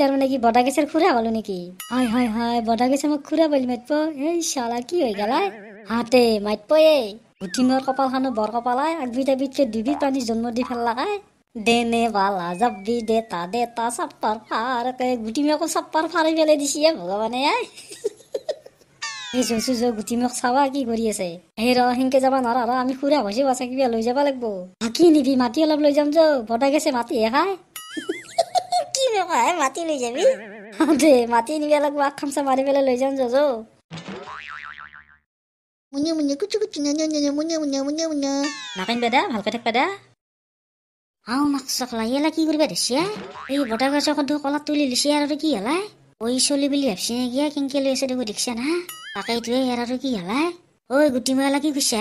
তাৰমানে কি বদা গেছৰ খুৰা হ'লো নেকি? হয় হয় হয় বদা গেছে মোক খুৰা বুলি মাতিব? এই চালা কি হৈ গেলা? হাতে মাতিব এই গুটি মোৰ কপালখনো বৰ কপালাই আগবিধ আগবিধকে দুবিধ পানী জন্ম দি পেলাকাই দেনে বালা যাবি দে তা দে তা চাপ্পাৰ ফাৰকে গুটি মেকো চাপ্পাৰ ফাৰি পেলাই দিছি এ ভগৱানে আই। এই জ গুটি মোক চাবা কি কৰি আছে? সেই ৰ সেনকে যাবা নোৱাৰা ৰ আমি খুৰা হৈছে বাছা কিবা লৈ যাব লাগিব। কি নিবি মাটি অলপ লৈ যাম যৌ বদা গেছে মাটিহে খাই কি বেপাৰ মাটি লৈ যাবি দে মাটি নিব লাগিব আগ খামচা মাৰি পেলাই লৈ যাম যৌ যৌ মুনে মুনে কুচু কুচু না না না মুনে মুনে মুনে মুনে নাকাইনবা দা ভালকে থাকবা দা আও মাক চকলা ইয়ালা কি কৰিবা দেছিয়া এই বতা গছৰ সদু কলাত তুলি লিছি আৰু কি হলাই ঐ চলি বুলি ভাবছি গিয়া কেংকে লৈ আছে দেখো দেখিছা না তাকেইটোৱে ইয়াৰ আৰু কি হলাই ঐ গুটি মহিলা কি কৈছা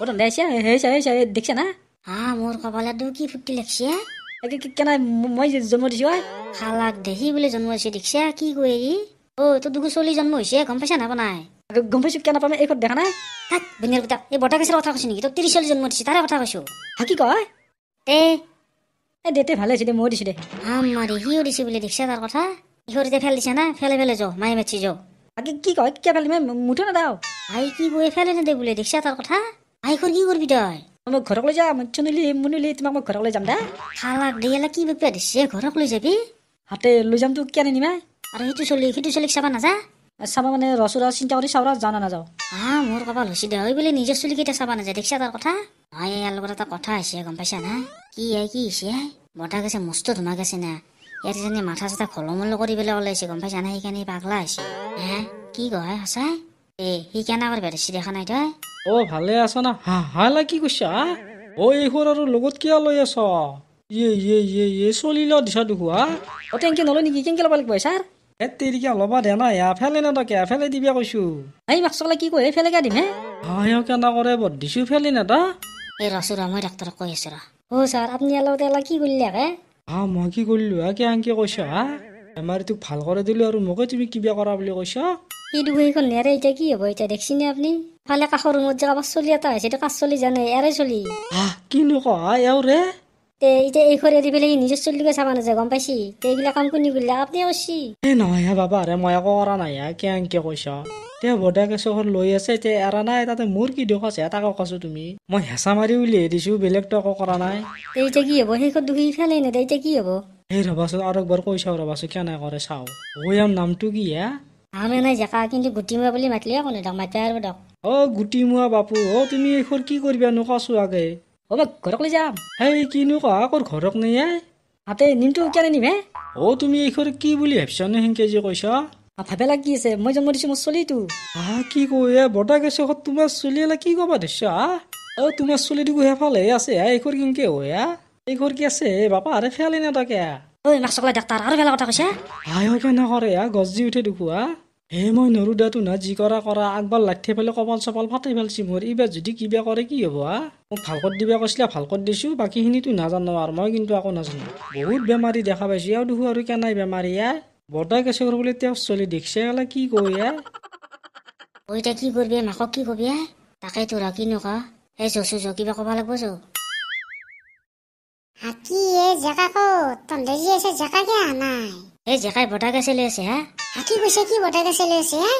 অ দেখিছা না হা মোৰ কপালতো কি ফুটি লাগছে কেনে মই যে জন্ম দিছো আই। খালাক দেখি বোলে জন্ম হৈছে দেখিছা কি কৈ ই। ঐ তোৰ দুখো চলি জন্ম হৈছে গম পাইছা না নাই গম পাইছো কেনে পাম এইখন দেখা নাই? থাক বেনিয়াৰ পুতাক এই বতা গছৰ কথা কৈছো নেকি? তোৰ ত্ৰিশ চলি জন্ম দিছে তাৰে কথা কৈছো। হা কি কয়? এ এ দেতে ভালে হৈছে দে মই দিছো দে। আমাৰে সিও দিছে বুলি দেখিছা তাৰ কথা? ইহঁতে ফেল দিছে না ফেলে ফেলে যাওঁ মায়ে মাতছি যাওঁ হা কি কয়? কিয় পেলি মুঠো নাদাও আই কি কৈ ফেলে নেদে বোলে দেখিছা তাৰ কথা? আই কৰ কি কৰিবি তই? মই ঘৰক লৈ যাম চুনিলি মুনিলি তোমাক মই ঘৰক লৈ যাম দা খালাক দেয়ালা কি বেপা দিছে ঘৰক লৈ যাবি হাতে লৈ যামতো কেনে নিমা আৰু সেইটো চলি সেইটো চলিক চাবা নাযা চাবা মানে ৰচুৰা চিন্তা কৰি চাওৰা যাওঁ না নাযাওঁ হা মোৰ কপাল হৈছে দে বোলে নিজৰ চলিকেইটা চাবা নাযায় দেখিছা তাৰ কথা হয় ইয়াৰ লগত এটা কথা হৈছে গম পাইছা না কি আই কি হৈছে আই বতা গৈছে মস্ত ধুমা গৈছে না ইয়াত এজনী মাথা চাথা খলমল কৰি পেলাই ওলাইছে গম পাইছা না সেইকাৰণে পাগলা হৈছে হে কি কয় সঁচাই এ সি কেনে কৰিব দিছি দেখা নাই তই? অ ভালে আছ না। হা হালা কি কৈছা অ এইবোৰ আৰু লগত কিয় লৈ আছ? ইয়ে ইয়ে ইয়ে ইয়ে চলি ল দিছা দেখুৱা অ টেংকি নলয় নেকি? কেংকে ল'ব লাগিব ছাৰ? এ তেৰিকে ল'বা দে না এয়া ফেলে না তই কেয়া ফেলে দিবা কৈছো। এই মাক চকলা কি কয় ফেলেকে দিম হে? হাঁহ কেনে কৰে বৰ দিছো ফেলি না তা? এই ৰচোৰা মই ডাক্তৰক কৈ আছো ৰ অ ছাৰ আপুনি ইয়াৰ লগতে এলা কি কৰিলে হে হা মই কি কৰিলো হা কে আনকে কৈছা হা? বেমাৰীটোক ভাল কৰি দিলো আৰু মোকে তুমি কিবা কৰা বুলি কৈছা? সি দুখো সেইখন নেৰে এতিয়া কি হ'ব এতিয়া দেখিছিনে আপুনি ফালে কাষৰ ৰুমত যে কাৰোবাৰ চলি এটা হৈছে কাজ চলি জানে ইয়াৰে চলি কিনো এও ৰে তে এতিয়া এই খৰে দি পেলাই সি নিজৰ চলিকে চাবা নাযায় গম পাইছি তে এইগিলা কাম কোনে কৰিলে আপুনি কৈছি এ নহয় হে বাবা ৰে মই একো কৰা নাই হা কে আনকে কৈছা তে বদাকে চহৰ লৈ আছে এতিয়া এৰা নাই তাতে মোৰ কি দুখ আছে তাকে কৈছো তুমি মই হেঁচা মাৰি উলিয়াই দিছো বেলেগতো একো কৰা নাই তে এতিয়া কি হ'ব সেইখন দুখি ফেলে নেদে এতিয়া কি হ'ব এই ৰবাচোন আৰু একবাৰ কৈ চাওঁ ৰবাচোন কেনে কৰে চাওঁ অ ইয়াৰ নামটো কি হে আমি নাই জেকা কিন্তু গুটি মোৱা বুলি মাতিলে কোনে দক মাতিব আৰু দক অ গুটি মোৱা বাপু অ তুমি এইবোৰ কি কৰিবা নো কছো আগে। অ মই ঘৰক লৈ যাম। সেই কিনো কহা ক'ৰ ঘৰক নিয়ে হাতে নিমটো কেনে নিম হে? অ তুমি এইবোৰ কি বুলি ভাবিছা নো সেনকে যে কৈছা? আ, ভাবে লাগ কি আছে মই জন্ম দিছো মোৰ চলিটো। হা কি কৈ এ বৰ্তা গেছে তোমাৰ চলিলে কি ক'বা দিছা হা অ তোমাৰ চলিটো সেইফালে আছে হা এইবোৰ কেনকে হয় হা এইবোৰ কি আছে? বাপা আৰে ফেলে নে তাকে? ঐ মাক চকলা ডাক্তৰ আৰু বেলা কথা কৈছে? হাই কেনে কৰে হা গজি উঠে দেখোৱা। হে মই নৰু দাতো না যি কৰা কৰা আগবাৰ লাঠি পেলাই কপাল চপাল ফাটি পেলাইছি মোৰ। এইবাৰ যদি কিবা কৰে কি হ'ব হা মোক ভাল কৰি দিবা কৈছিলে ভাল কৰি দিছো বাকীখিনিতো নাজানো আৰু মই কিন্তু একো নাজানো। বহুত বেমাৰী দেখা পাইছো আৰু দেখো আৰু কেনাই বেমাৰী হা বৰ্তা গেছে বোলে তেওঁ চলি দেখিছে গ'লে কি কয় ঐ এতিয়া কি কৰিবি মাকক কি কবি আই তাকেই তোৰা কিনো ক? এই জচু জ কিবা ক'ব লাগিব জ হাতী এ জেকা ক'ত? তহঁতে যি আছে জেকা কিয় অহা নাই? এই জেকাই বতা গেছে লৈ আছে হা? হাতী কৈছে কি বতাই গেছে লৈ আছে হে?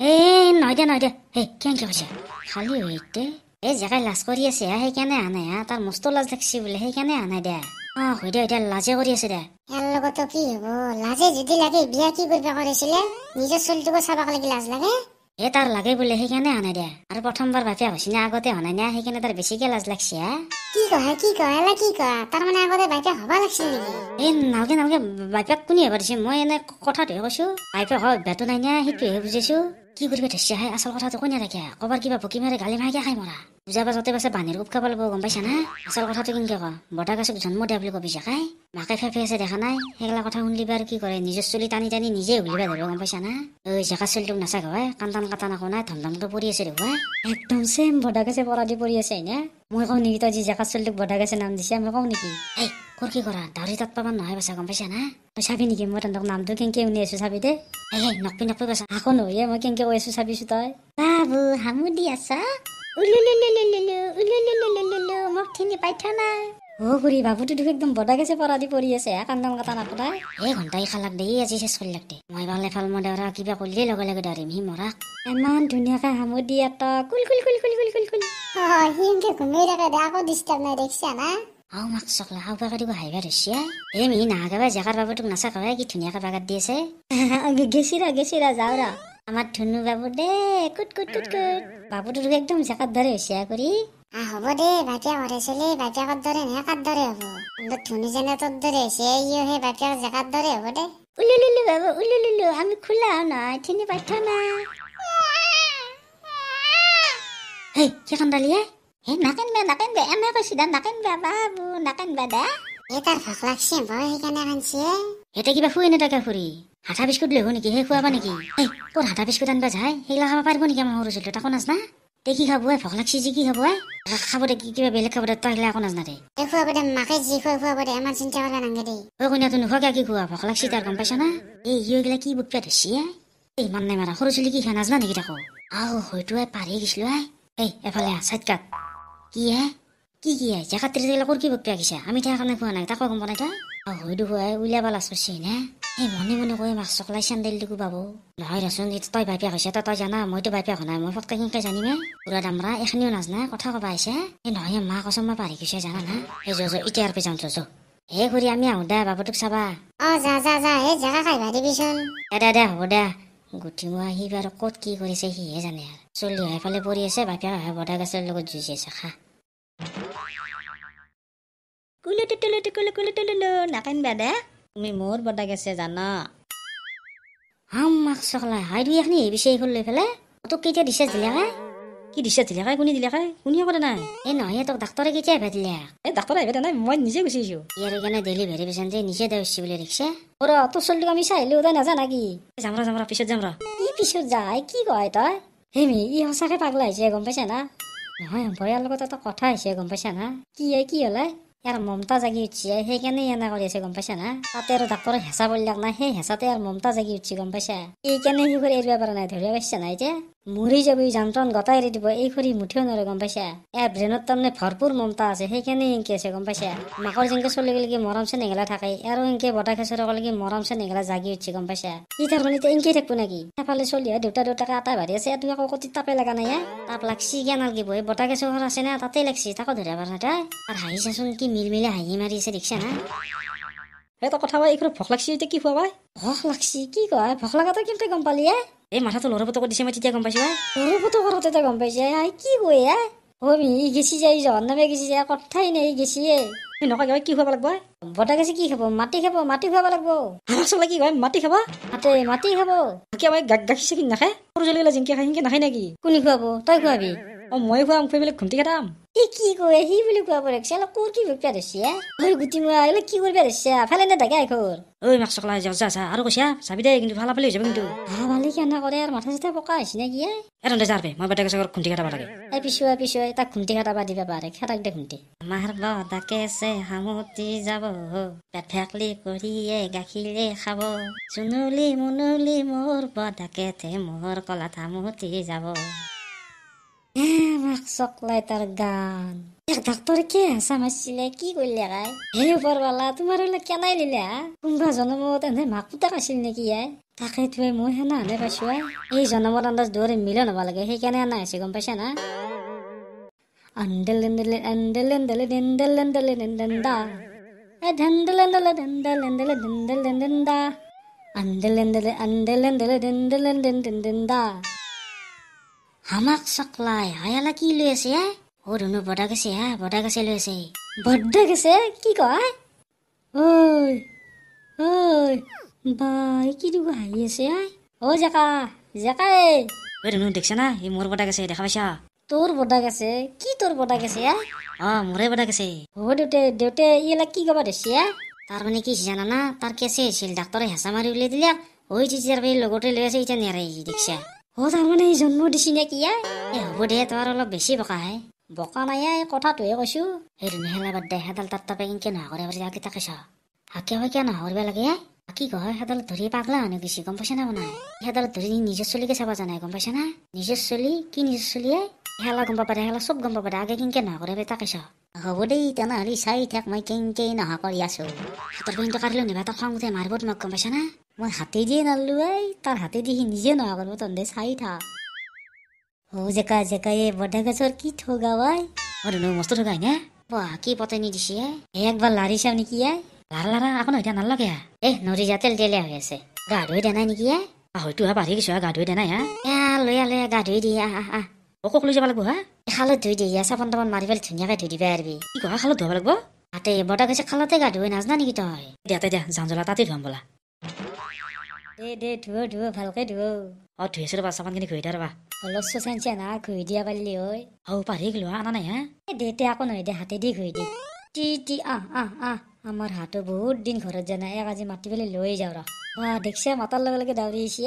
এই নহয় দে নহয় দে এই কেনেকে কৈছে? খালি হৈ দে এই জেকাই লাজ কৰি আছে হা? সেইকাৰণে অহা নাই হা? তাৰ মস্ত লাজ লাগছি বোলে সেইকাৰণে অহা নাই দে অ হৈ দে এতিয়া লাজে কৰি আছে দে ইয়াৰ লগতো কি হ'ব? লাজে যদি লাগে বিয়া কি কৰিব কৰিছিলে? নিজৰ চলিটোকো চাবাক লাগি লাজ লাগে? এই তাৰ লাগে বোলে সেইকাৰণে অহা নাই দে আৰু প্ৰথমবাৰ বাপে হৈছে আগতে অহা নাই না সেইকাৰণে তাৰ বেছিকে লাজ লাগছে হা? কি কয় কি কয় এলা কি কয়? তাৰমানে আগতে বাইকে হবা লাগছিল নেকি? এই নালগে নালগে বাইপেক কোনে দিছে? মই এনে কথাটোহে কৈছো। বাইপেক হয় বেটো নাই না সেইটোহে বুজিছো। কি কৰিব হে আচল কথাটো কোনে থাকে কবাৰ কিবা ভকি মাৰি গালি মাৰিকে খাই মৰা। বুজা পাছতে পাছে বান্ধি কোপ খাব লাগিব গম পাইছা না? আচল কথাটো কেনেকে ক? বতা গাছক জন্ম দিয়া বুলি কবি জাকাই মাকে ফেফে আছে দেখা নাই? সেইগিলা কথা শুনিবা আৰু কি কৰে? নিজৰ চুলি টানি টানি নিজে উলিয়াব ধৰিব গম পাইছা না? ঐ জেকা চুলিটোক নাচাক হয় কান্তান কাটা নাকো নাই ধম ধমটো পৰি আছে দেখুৱা একদম চেম বদা গেছে পৰা দি পৰি আছে হয়নে? মই কওঁ নেকি তই যি জেকা চুলিটোক বদা গেছে নাম দিছে মই কওঁ নেকি? এই কৰ কি কৰা দাউৰি তাত পাবা নহয় বাচা গম পাইছা না তই চাবি নেকি মই তহঁতক নামটো কেনেকে শুনি আছো চাবি দে এই এই নকপি নকপি বাচা আকৌ নহয় মই কেনেকে কৈ আছো চাবিছো তই বাবু হামু দি আছা উলুলুলুলুলু উলুলুলুলুলু মোক চিনি পাইছ না ঐ অ' খুৰী বাবুটো দেখোন একদম বদা গেছে পৰা দি পৰি আছে হা, কান্দন কাটা নাপতাই এই ঘণ্টাই খালাক দেই আজি চেচ কৰি লাগ দে মই পালে ফাল মই দেউৰা কিবা কৰিলেই লগে লগে ধৰিম সি মৰাক ইমান ধুনীয়াকে হামুৰ দি এটা কুল কুল কুল কুল কুল কুল কুল অ সি এনকে ঘুমি থাকে দে আকৌ ডিষ্টাৰ্ব নাই দেখিছা না আও মাক চকলা আও বাগাৰ দিব হাঁহিবা ধৰিছে এই মিহি নাহাকাবাই জেগাৰ বাবুটোক নাচাকাবাই কি ধুনীয়াকে বাগাত দি আছে গেছিৰা গেছিৰা যাওঁ ৰা আমাৰ ধুনু বাবু দে কুট কুট কুট কুট বাবুটো দেখোন একদম জেকাত ধৰে হৈছে হা কৰি আহ হ'ব দে বাপিয়া কৰিছিলি বাপিয়াকৰ দৰে নহয় কাৰ দৰে হ'ব কিন্তু ধুনু যেনে তোৰ দৰে হৈছে ইও সেই বাপিয়াক জেগাৰ দৰে হ'ব দে উলুলুলু বাবু উলুলুলু আমি খোলা নাই চিনি পাইছ না হেই কি কান্দালি হে হে কৈছি দা বাবু দা এই তাৰ লাগছে সেইকাৰণে কিবা শুই ফুৰি হাঠা বিস্কুট লৈ নেকি সেই খুৱাবা নেকি এই ক'ত হাঠা বিস্কুট আনবা যায় সেইগিলা খাব পাৰিব নেকি আমাৰ সৰু ছোৱালী তাকো নাজনা তে কি খাব এ ভোক লাগছি যি কি খাব এ খাব দে কি কিবা বেলেগ খাব দে তই সেইগিলা একো নাজনা দে এই খুৱাব দে মাকে যি খুৱাই খুৱাব দে আমাৰ চিন্তা কৰিব নালাগে দেই ঐ কইনাটো নোখোৱাকে কি খোৱা ভোক লাগছি তাৰ গম পাইছা না এই সিও এইগিলা কি বুক পেট হৈছে এ? এই ইমান নাই মাৰা সৰু ছোৱালী কি খাই নাজনা নেকি তাকো আও হয়তো এ পাৰি গৈছিলো আই এই এফালে আহ চাইড কাট কি হে কি কি হে জেগাত তিৰিলে ক'ৰ কি পেয়া গৈছে আমি তাৰ কাৰণে খোৱা নাই। তাকো গম পোৱা নাই তই? আও হয়তো খুৱাই উলিয়াব লাজ পাইছি নে এই মনে মনে কৈ মাছ চকলাই চেণ্ডেল দিকো পাব। নহয় ৰচোন তই বাইপিয়া হৈছে তই তই জানা মইতো বাইপিয়া হোৱা নাই। মই ফটকে কেনেকে জানিমে পুৰা দামৰা এখনিও নাজনা কথা ক'বা আহিছে এই নহয় মা কচম মই পাৰি গৈছে জানা না? এই যো যো এতিয়া আৰু যাওঁ যো। হে খুৰী আমি আহোঁ দে বাবুটোক চাবা। অ যা যা যা এই জেগা খাই দিবিচোন। দে দে হ'ব দে। গুটি মই আহি বাৰু ক'ত কি কৰিছে সিহে জানে আৰু। চলি এফালে পৰি আছে বাপিয়া বদা গছৰ লগত যুঁজি আছে খা। কুলু টুটুলু টুকুলু কুলু টুলুলু নাকান্দিবা দে তুমি মোৰ বদা গেছে জানা। হাম মাক চকলাই হাই দুই এখনি বিচাৰি এইখন লৈ পেলাই তোক কেতিয়া দিছে দিলাকে কি দিছে দিলাকাই কোনে দিলাকাই কোনে কৰে নাই। এই নহয় তোক ডাক্তৰে কেতিয়া ভেট দিলে? এই ডাক্তৰ আহিব নাই মই নিজে গুচি আহিছো। ইয়াৰ কাৰণে ডেলিভাৰী পেচেণ্টে নিজে দে হৈছে বুলি দেখিছে অ তোৰ ছোৱালীটোক আমি চাই আহিলো তই নাজানা কি যাম ৰ যাম ৰ পিছত যাম ৰ। কি পিছত যায় কি কয় তই? হেমি ই সঁচাকে পাগলা হৈছে গম পাইছা না? নহয় ভয়াৰ লগত এটা কথা হৈছে গম পাইছা না কি হয় কি হলে ইয়াৰ মমতা জাগি উঠিছে সেইকাৰণে এনে কৰি আছে গম পাইছা না তাতে আৰু ডাক্তৰৰ হেঁচা পৰিলাক নাই সেই হেঁচাতে আৰু মমতা জাগি উঠিছে গম পাইছা এইকাৰণে সি কৰি এৰিব পৰা নাই ধৰিব পাৰিছা নাই এতিয়া মৰি যাব যন্ত্ৰণ গতাই এৰি দিব এই কৰি মুঠিও নোৱাৰে গম পাইছা? ইয়াৰ ব্ৰেইনত তাৰমানে ভৰপূৰ মমতা আছে সেইকাৰণে এনেকে আছে গম পাইছা? মাকৰ যেনেকে চলি গেলে চে নেগেলা থাকে আৰু এনেকে বতাহ খেচৰ গলে চে নেগেলা জাগি উঠিছে গম পাইছা? ই তাৰমানে এতিয়া এনেকে থাকবো নেকি? সেইফালে চলি হয় দেউতা দেউতাকে আটাই ভাৰি আছে তুমি আকৌ কতি তাপে লগা নাই? তাপ লাগছি কিয় নালাগিব এই গেছৰ ঘৰ আছে না তাতেই লাগছি তাকো পৰা নাই তাই? আৰু হাঁহিছাচোন কি মিলমিলে হাঁহি মাৰি আছে দেখিছা না? তই কথা এইখন ভোক লাগছি এতিয়া কি খোৱা ভোক লাগছি কি কয়? ভোক লগাটো কেনেকে গম পালি হে এই মাথাটো লৰা পতকত দিছে মই তেতিয়া গম পাইছো কৰোতে তই গম পাইছে আই কি কয় হে অমি ই গেছি যায় জহৰ নামে গেছি যায় কথাই নাই ই গেছি নকয় কিবা কি খুৱাব লাগব বতা গেছি কি খাব মাটি খাব মাটি খুৱাব লাগব। চলে কি কয় মাটি খাব? মাটি মাটি খাব। কিয় গাখীৰ চাখীৰ নাখায় সৰু ছোৱালীগিলা জিংকে খাই সিংকে নাখায় নেকি? কোনে খুৱাব? তই খুৱাবি? অ মই খুৱাম খুৱাই পেলাই ঘুমটি খাটাম। সি কি কয় সি বুলি খুৱাব ৰাখিছে অলপ কোৰ কি ভুকিয়া ধৰিছে ঐ গুটি মই আহিলে কি কৰিব ধৰিছে ফেলে নে থাকে আইখৰ ঐ মাক চকলা যা যা যা আৰু কৈছা চাবি দে কিন্তু ভাল পালি হৈ যাব কিন্তু ভালে কেনে কৰে আৰু মাথা চাথা পকা হৈছে নে কি এ? দে যাৰ মই বেটাকে চাগৰ খুন্দি কাটাব লাগে এই পিছুৱাই পিছুৱাই তাক ঘুমটি খাটাবা দিবা পাৰে খেতাক দে ঘুমটি আমাৰ বদাকে চে সামতি যাব পেট ফেকলি কৰিয়ে গাখীৰে খাব চুনুলি মুনুলি মোৰ বদাকে তে মোৰ কলা থামতি যাব মাক চকলাই তাৰ গান এক ডাক্তৰে কি হেঁচা মাৰিছিলে কি কৰিলে কাই হে ওপৰৱালা তোমাৰ বোলে কেনাই লিলে হা কোনোবা জনমত এনে মাক পুতাক আছিল নেকি আই তাকে তুৱে মই সেনা হানে পাইছো আই এই জনমৰ আন্দাজ দৌৰে মিলন হ'ব লাগে সেইকাৰণে আনা হৈছে গম পাইছা না আন্দেলেন্দলে আন্দেলেন্দলে দেন্দলেন্দলে দেন্দা এ ধেন্দলেন্দলে দেন্দলেন্দলে দেন্দলেন্দা আন্দেলেন্দলে আন্দেলেন্দলে আমাক চকলাই হায়ালা কি লৈ আছে হে অ ধুনু বদা গেছে হা বদা গেছে লৈ আছে বড্ড গেছে কি কয় ঐ ঐ বাই কি দিব হাঁহি আছে আই অ জেকা জেকাই ঐ ধুনু দেখিছা না এই মোৰ বদা গেছে দেখা পাইছা তোৰ বডা গেছে কি তোৰ বডা গেছে আই অ মোৰে বদা গেছে অ দেউতে দেউতে ইলা কি কবা ধৰিছে আই তাৰ মানে কি জানা না তাৰ কেছে হৈছিল ডাক্তৰে হেঁচা মাৰি উলিয়াই দিলে ঐ পৰা লগতে লৈ আছে এতিয়া নেৰে দেখিছা অ তাৰমানে এই জন্ম দিছি নে কি আই? এ হ'ব দে তোৰ অলপ বেছি বকা হে। বোকা নাই আই কথাটোহে কৈছো। ধুনু হেলা বাদ দে সেডাল তাত তাপে কেনকে নহয় কৰে পাৰি আগে তাকে চা হাকে হয় কিয় কৰিব লাগে? কি কয় সেডাল ধৰি পাগলা হয় গৈছে গম পাইছা না বনাই সেডাল ধৰি নিজৰ চলিকে চাব জানাই গম পাইছা না? নিজৰ চলি কি নিজৰ চলিয়ে হেলা গম পাব হেলা চব গম পাব আগে কেনকে কৰে পাৰি তাকে চা হ'ব দেই তেনেহ'লে চাই থাক মই কেংকেই নহা কৰি আছো। হাতৰ পেইনটো কাঢ়িলো নিবা তাৰ খং উঠে মাৰিব তোমাক গম পাইছা না? মই হাতে দিয়ে নাললো এই তাৰ হাতে দি সি নিজে নহা কৰিব তন্দে চাই থাক ও জেকা জেকা এই বডা গছৰ কি অ ধুনু মস্ত থকা নে বাহ কি পতনি দিছে একবাৰ লাৰি চাওঁ নেকি আই লাৰা লাৰা আকৌ নহয় এতিয়া নালাগে এ নদী যা তেল তেলীয়া হৈ আছে গা ধুই দিয়া নাই নেকি এ হয়তো হা পাহৰি গৈছো গা ধুই দিয়া নাই হা এ লৈ আহ লৈ আহ, গা ধুই দিয়ে আহ আহ আহ অকোক লৈ যাব লাগিব হা খালত ধুই দিয়ে চাবোন তাবোন মাৰি পেলাই ধুনীয়াকৈ ধুই দিবা পাৰিবি কি কোৱা খালত ধুব লাগিব বটা গৈছে খালতে গা ধুই নাজানা নেকি তই দে দিয়া জাঞ্জলা তাতে ধুৱাম বোলা দে দে ধুৱ ধুৱ ভালকে ধুৱ অ ধুই আছো ৰবা চাবোনখিনি ঘঁহি দিয়া ৰবা। অলপ চাঞ্চা না ঘঁহি দিয়া পাৰিলি ঐ। অ পাহৰি গলো আনা নাই হা? এ দে তে আকৌ নহয় দে হাতে দি ঘঁহি দে। টি টি আহ আহ আহ আমাৰ হাতো বহুত দিন ঘৰত জানা এক আজি মাতি পেলাই লৈ যাওঁ ৰ। বা দেখিছে মাতাৰ লগে লগে দাউৰি আহিছে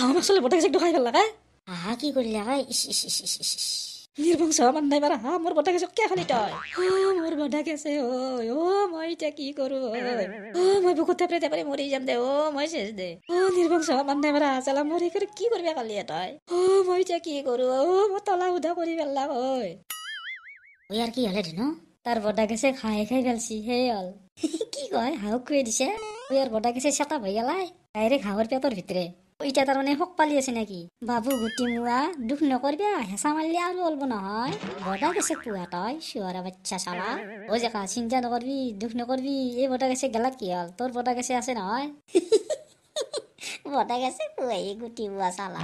আমাৰ আচলতে বটাক চেকটো খাই ভাল লাগে? আহা কি কৰিলা হয় ইচ ইচ ইচ ইচ ইচ। ইচ নিৰ্বংশ মান নাই মাৰা হা মোৰ বটাক চেক কিয় খালি তই? অ মোৰ বটাক আছে ঐ অ মই এতিয়া কি কৰো? ঐ অ মই বুকুত থেপৰে থেপৰে মৰি যাম দে অ মই চেচ দে। অ নিৰ্বংশ মান নাই মাৰা চালা মৰি কৰি কি কৰিবা কালি তই? অ মই এতিয়া কি কৰো? অ মই তলা উধা কৰি পেলাম ঐ। ঐ ইয়াৰ কি হ'লে ধুনু? তাৰ বদা গেছে খাই খাই পেলছি সেই হ'ল। কি কয় হাঁহক খুৱাই দিছে? ইয়াৰ বদা গেছে চেতা হৈ গেলাই ডাইৰেক্ট হাঁহৰ পেটৰ ভিতৰে এতিয়া তাৰমানে শক পালি আছে নেকি? বাবু গুটি মোৱা দুখ নকৰিবা হেঁচা মাৰিলে আৰু ওলব নহয়। বদা গেছে পুৱা তই চিঞৰা বাচ্চা চালা। অ জেকা চিন্তা নকৰবি দুখ নকৰবি এই বদা গেছে গেলাত কি হ'ল? তোৰ বদা গেছে আছে নহয়। বদা গেছে পুৱাই গুটি মোৱা চালা।